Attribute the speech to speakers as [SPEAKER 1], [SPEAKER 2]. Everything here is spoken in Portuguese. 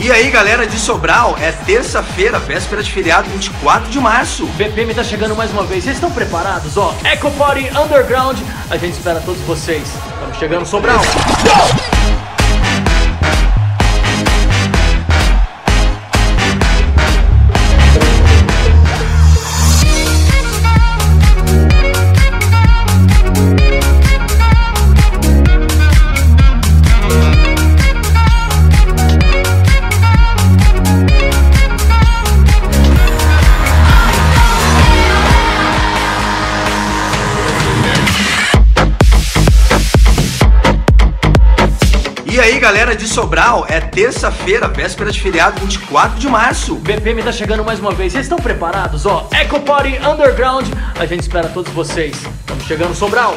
[SPEAKER 1] E aí, galera de Sobral, é terça-feira, véspera de feriado, 24 de março.
[SPEAKER 2] BPM tá chegando mais uma vez. Vocês estão preparados? Ó, Echo Party Underground. A gente espera todos vocês. Estamos chegando, Sobral.
[SPEAKER 1] E aí, galera de Sobral, é terça-feira, véspera de feriado, 24 de março.
[SPEAKER 2] BPM tá chegando mais uma vez. Vocês estão preparados? Ó, Echo Party Underground. A gente espera todos vocês. Estamos chegando, Sobral.